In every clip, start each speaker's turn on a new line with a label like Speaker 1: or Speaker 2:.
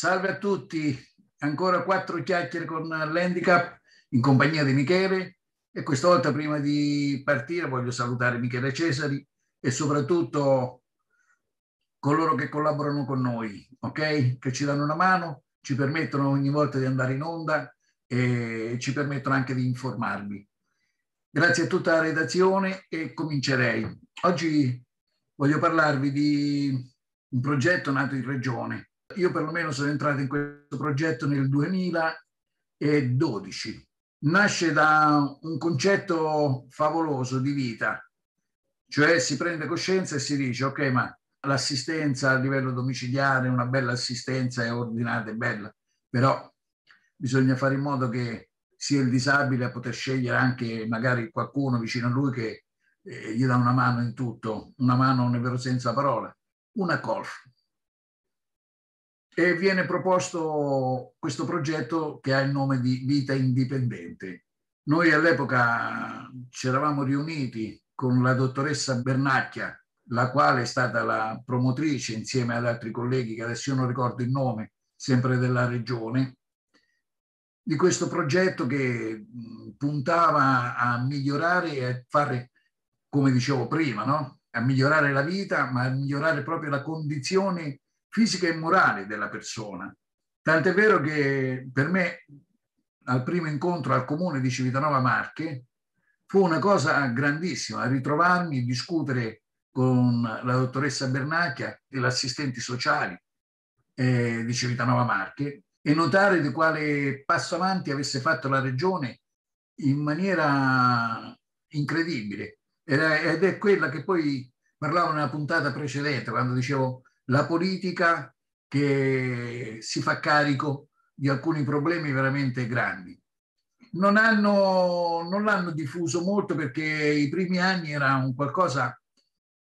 Speaker 1: Salve a tutti, ancora quattro chiacchiere con l'handicap in compagnia di Michele e questa volta prima di partire voglio salutare Michele Cesari e soprattutto coloro che collaborano con noi, ok? Che ci danno una mano, ci permettono ogni volta di andare in onda e ci permettono anche di informarvi. Grazie a tutta la redazione e comincerei. Oggi voglio parlarvi di un progetto nato in regione io perlomeno sono entrato in questo progetto nel 2012. Nasce da un concetto favoloso di vita, cioè si prende coscienza e si dice ok, ma l'assistenza a livello domiciliare, una bella assistenza è ordinata, è bella, però bisogna fare in modo che sia il disabile a poter scegliere anche magari qualcuno vicino a lui che eh, gli dà una mano in tutto, una mano nel vero senso della parola, una colf e viene proposto questo progetto che ha il nome di Vita Indipendente. Noi all'epoca ci eravamo riuniti con la dottoressa Bernacchia, la quale è stata la promotrice insieme ad altri colleghi che adesso io non ricordo il nome, sempre della regione, di questo progetto che puntava a migliorare e a fare, come dicevo prima, no? a migliorare la vita, ma a migliorare proprio la condizione fisica e morale della persona. Tant'è vero che per me al primo incontro al comune di Civitanova Marche fu una cosa grandissima ritrovarmi e discutere con la dottoressa Bernacchia e gli assistenti sociali eh, di Civitanova Marche e notare di quale passo avanti avesse fatto la regione in maniera incredibile. Ed è quella che poi parlavo nella puntata precedente, quando dicevo la politica che si fa carico di alcuni problemi veramente grandi. Non, hanno, non l'hanno diffuso molto perché i primi anni era un qualcosa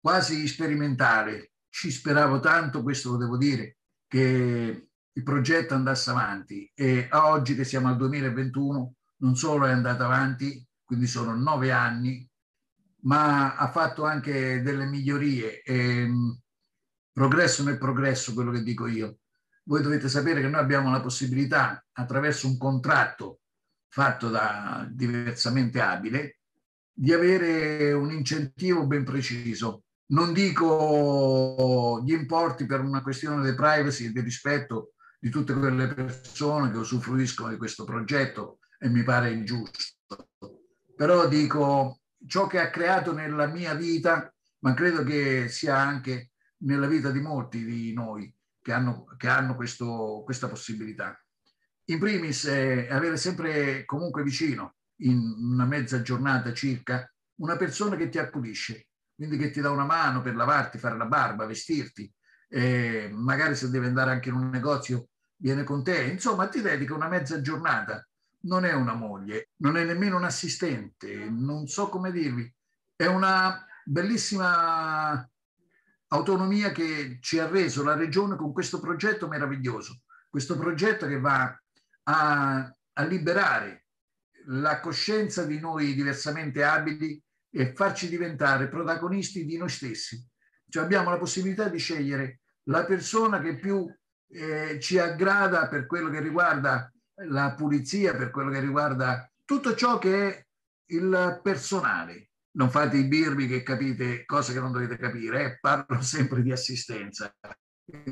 Speaker 1: quasi sperimentale. Ci speravo tanto, questo lo devo dire, che il progetto andasse avanti e a oggi che siamo al 2021 non solo è andato avanti, quindi sono nove anni, ma ha fatto anche delle migliorie. E, ehm, progresso nel progresso, quello che dico io. Voi dovete sapere che noi abbiamo la possibilità, attraverso un contratto fatto da diversamente abile, di avere un incentivo ben preciso. Non dico gli importi per una questione di privacy e di rispetto di tutte quelle persone che usufruiscono di questo progetto e mi pare ingiusto. Però dico ciò che ha creato nella mia vita, ma credo che sia anche nella vita di molti di noi che hanno, che hanno questo, questa possibilità. In primis, eh, avere sempre comunque vicino, in una mezza giornata circa, una persona che ti accudisce, quindi che ti dà una mano per lavarti, fare la barba, vestirti, eh, magari se deve andare anche in un negozio viene con te, insomma ti dedica una mezza giornata. Non è una moglie, non è nemmeno un assistente, non so come dirvi, è una bellissima autonomia che ci ha reso la regione con questo progetto meraviglioso, questo progetto che va a, a liberare la coscienza di noi diversamente abili e farci diventare protagonisti di noi stessi. Cioè abbiamo la possibilità di scegliere la persona che più eh, ci aggrada per quello che riguarda la pulizia, per quello che riguarda tutto ciò che è il personale, non fate i birbi che capite cose che non dovete capire, eh? parlo sempre di assistenza.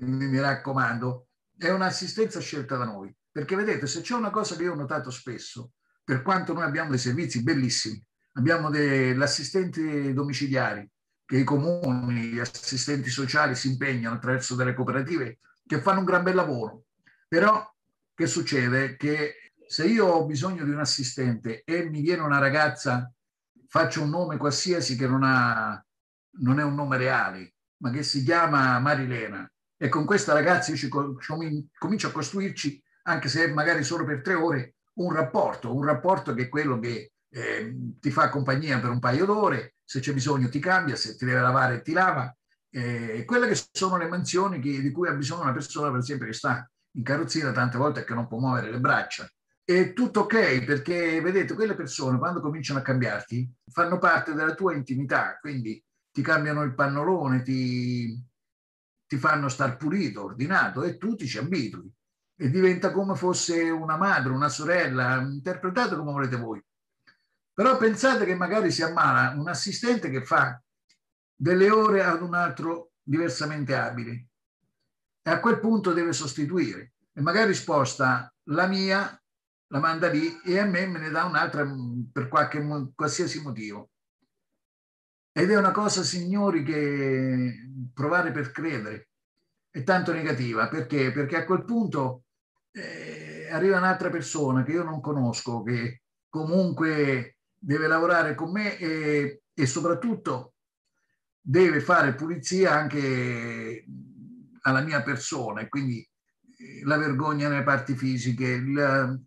Speaker 1: Mi raccomando, è un'assistenza scelta da noi, perché vedete, se c'è una cosa che io ho notato spesso, per quanto noi abbiamo dei servizi bellissimi, abbiamo degli assistenti domiciliari, che i comuni, gli assistenti sociali si impegnano attraverso delle cooperative che fanno un gran bel lavoro. Però che succede? Che se io ho bisogno di un assistente e mi viene una ragazza faccio un nome qualsiasi che non, ha, non è un nome reale, ma che si chiama Marilena. E con questa ragazza io ci, comincio a costruirci, anche se magari solo per tre ore, un rapporto, un rapporto che è quello che eh, ti fa compagnia per un paio d'ore, se c'è bisogno ti cambia, se ti deve lavare ti lava. Eh, quelle che sono le mansioni che, di cui ha bisogno una persona, per esempio, che sta in carrozzina tante volte che non può muovere le braccia è tutto ok perché vedete quelle persone quando cominciano a cambiarti fanno parte della tua intimità quindi ti cambiano il pannolone ti, ti fanno star pulito ordinato e tu ti ci abitui. E diventa come fosse una madre, una sorella, interpretate come volete voi. Però pensate che magari si ammala un assistente che fa delle ore ad un altro diversamente abile. E a quel punto deve sostituire. E magari sposta la mia, la manda lì e a me me ne dà un'altra per qualche, qualsiasi motivo. Ed è una cosa, signori, che provare per credere è tanto negativa. Perché? Perché a quel punto eh, arriva un'altra persona che io non conosco, che comunque deve lavorare con me e, e soprattutto deve fare pulizia anche alla mia persona e quindi eh, la vergogna nelle parti fisiche, il,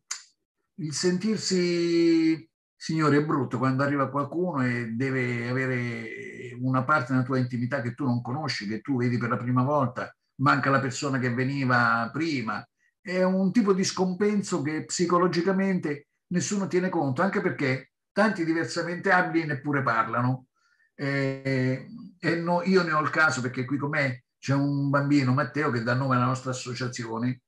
Speaker 1: il sentirsi signore è brutto quando arriva qualcuno e deve avere una parte della tua intimità che tu non conosci, che tu vedi per la prima volta, manca la persona che veniva prima. È un tipo di scompenso che psicologicamente nessuno tiene conto, anche perché tanti diversamente abili neppure parlano. Eh, e no, io ne ho il caso perché qui con me c'è un bambino, Matteo, che dà nome alla nostra associazione,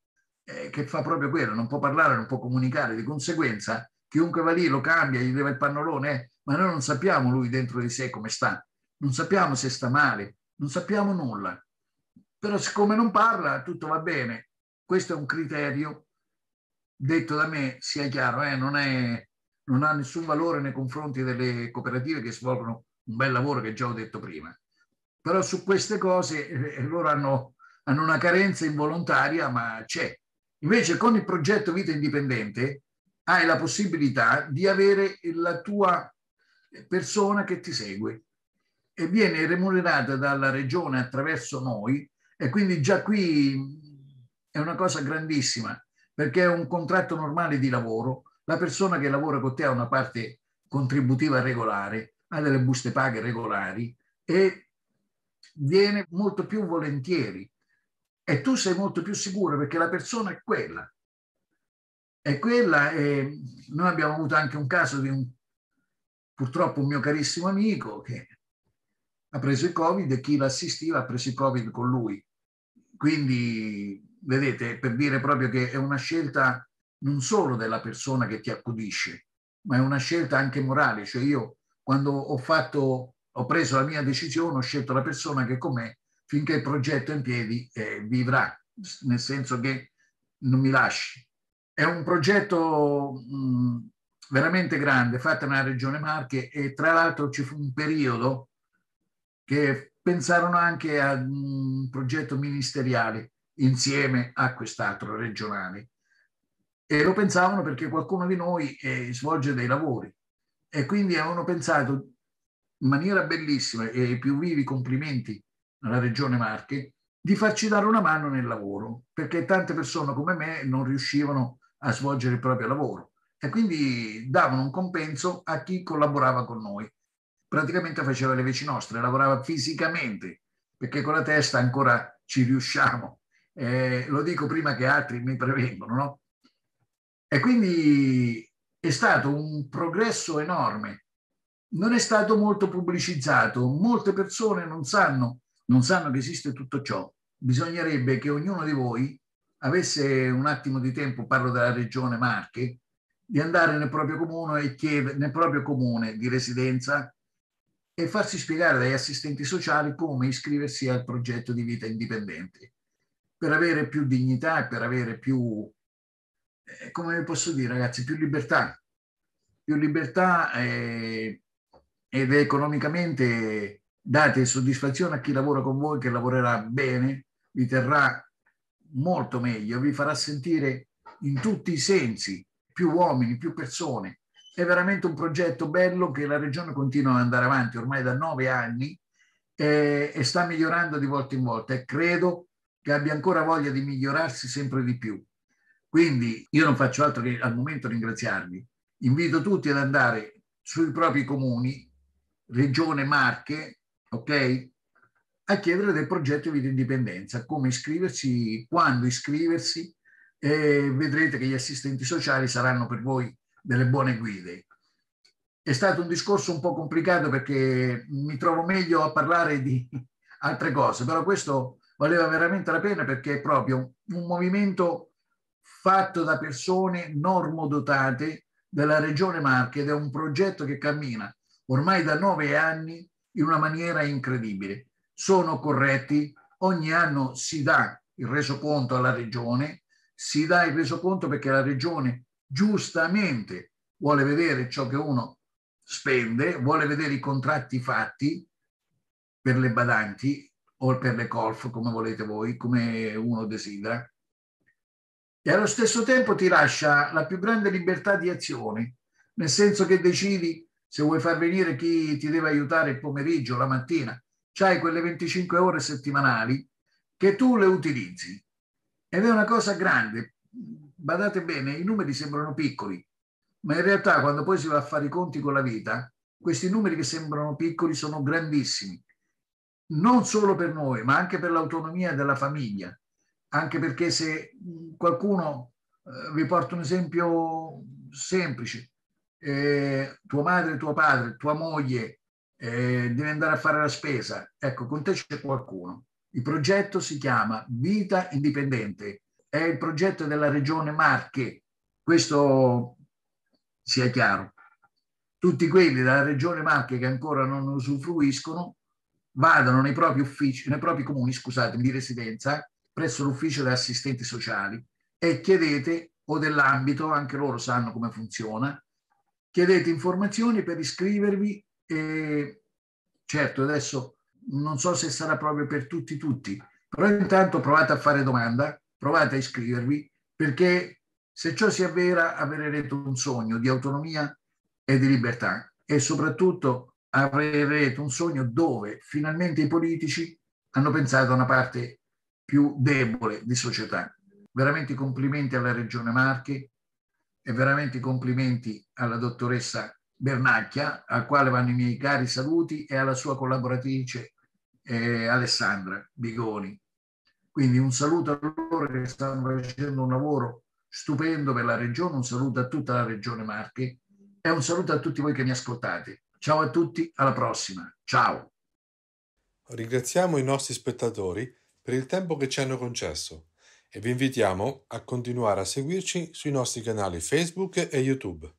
Speaker 1: eh, che fa proprio quello, non può parlare, non può comunicare, di conseguenza chiunque va lì lo cambia, gli leva il pannolone, ma noi non sappiamo lui dentro di sé come sta, non sappiamo se sta male, non sappiamo nulla. Però siccome non parla, tutto va bene. Questo è un criterio, detto da me, sia chiaro, eh, non è non ha nessun valore nei confronti delle cooperative che svolgono un bel lavoro che già ho detto prima. Però su queste cose eh, loro hanno, hanno una carenza involontaria, ma c'è. Invece con il progetto Vita Indipendente hai la possibilità di avere la tua persona che ti segue e viene remunerata dalla regione attraverso noi e quindi già qui è una cosa grandissima perché è un contratto normale di lavoro la persona che lavora con te ha una parte contributiva regolare, ha delle buste paghe regolari e viene molto più volentieri. E tu sei molto più sicuro perché la persona è quella. È quella e noi abbiamo avuto anche un caso di un, purtroppo un mio carissimo amico che ha preso il Covid e chi l'assistiva ha preso il Covid con lui. Quindi, vedete, per dire proprio che è una scelta non solo della persona che ti accudisce, ma è una scelta anche morale. Cioè io quando ho fatto, ho preso la mia decisione, ho scelto la persona che con me finché il progetto è in piedi eh, vivrà, nel senso che non mi lasci. È un progetto mh, veramente grande, fatto nella regione Marche e tra l'altro ci fu un periodo che pensarono anche a un progetto ministeriale insieme a quest'altro regionale e lo pensavano perché qualcuno di noi eh, svolge dei lavori e quindi avevano pensato in maniera bellissima e più vivi complimenti alla Regione Marche di farci dare una mano nel lavoro perché tante persone come me non riuscivano a svolgere il proprio lavoro e quindi davano un compenso a chi collaborava con noi. Praticamente faceva le veci nostre, lavorava fisicamente perché con la testa ancora ci riusciamo. Eh, lo dico prima che altri mi prevengono, no? E quindi è stato un progresso enorme. Non è stato molto pubblicizzato, molte persone non sanno, non sanno che esiste tutto ciò. Bisognerebbe che ognuno di voi avesse un attimo di tempo, parlo della regione Marche, di andare nel proprio comune e chiedere, nel proprio comune di residenza e farsi spiegare dagli assistenti sociali come iscriversi al progetto di vita indipendente per avere più dignità e per avere più eh, come posso dire ragazzi, più libertà, più libertà eh, ed economicamente date soddisfazione a chi lavora con voi, che lavorerà bene, vi terrà molto meglio, vi farà sentire in tutti i sensi più uomini, più persone. È veramente un progetto bello che la Regione continua ad andare avanti ormai da nove anni eh, e sta migliorando di volta in volta e credo che abbia ancora voglia di migliorarsi sempre di più. Quindi io non faccio altro che al momento ringraziarvi. Invito tutti ad andare sui propri comuni, regione Marche, ok? A chiedere del progetto Vita Indipendenza, come iscriversi, quando iscriversi e vedrete che gli assistenti sociali saranno per voi delle buone guide. È stato un discorso un po' complicato perché mi trovo meglio a parlare di altre cose, però questo valeva veramente la pena perché è proprio un movimento fatto da persone normodotate della Regione Marche ed è un progetto che cammina ormai da nove anni in una maniera incredibile. Sono corretti, ogni anno si dà il resoconto alla Regione, si dà il resoconto perché la Regione giustamente vuole vedere ciò che uno spende, vuole vedere i contratti fatti per le badanti o per le golf, come volete voi, come uno desidera, e allo stesso tempo ti lascia la più grande libertà di azione, nel senso che decidi se vuoi far venire chi ti deve aiutare il pomeriggio, la mattina, c'hai quelle 25 ore settimanali che tu le utilizzi. Ed è una cosa grande. Badate bene, i numeri sembrano piccoli, ma in realtà quando poi si va a fare i conti con la vita, questi numeri che sembrano piccoli sono grandissimi, non solo per noi, ma anche per l'autonomia della famiglia, anche perché se qualcuno, eh, vi porto un esempio semplice, eh, tua madre, tuo padre, tua moglie eh, deve andare a fare la spesa, ecco, con te c'è qualcuno. Il progetto si chiama Vita Indipendente, è il progetto della regione Marche, questo sia chiaro. Tutti quelli della regione Marche che ancora non usufruiscono vadano nei propri uffici, nei propri comuni, scusate, di residenza presso l'ufficio degli assistenti sociali e chiedete, o dell'ambito, anche loro sanno come funziona, chiedete informazioni per iscrivervi e certo adesso non so se sarà proprio per tutti tutti, però intanto provate a fare domanda, provate a iscrivervi perché se ciò si avvera avrete un sogno di autonomia e di libertà e soprattutto avrete un sogno dove finalmente i politici hanno pensato a una parte più debole di società. Veramente complimenti alla Regione Marche e veramente complimenti alla dottoressa Bernacchia, al quale vanno i miei cari saluti, e alla sua collaboratrice eh, Alessandra Bigoni. Quindi un saluto a loro che stanno facendo un lavoro stupendo per la regione, un saluto a tutta la regione Marche e un saluto a tutti voi che mi ascoltate. Ciao a tutti, alla prossima. Ciao.
Speaker 2: Ringraziamo i nostri spettatori per il tempo che ci hanno concesso e vi invitiamo a continuare a seguirci sui nostri canali Facebook e YouTube.